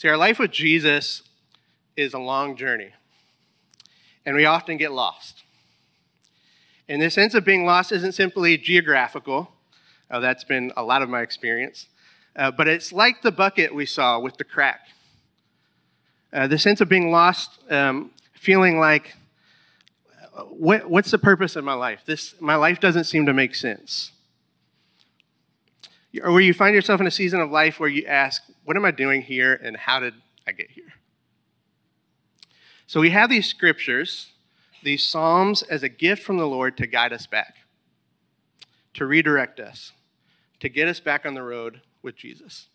See, our life with Jesus is a long journey, and we often get lost. And the sense of being lost isn't simply geographical. Oh, that's been a lot of my experience. Uh, but it's like the bucket we saw with the crack. Uh, the sense of being lost, um, feeling like, uh, what, what's the purpose of my life? This, my life doesn't seem to make sense. Or where you find yourself in a season of life where you ask, what am I doing here and how did I get here? So we have these scriptures, these Psalms, as a gift from the Lord to guide us back, to redirect us, to get us back on the road with Jesus.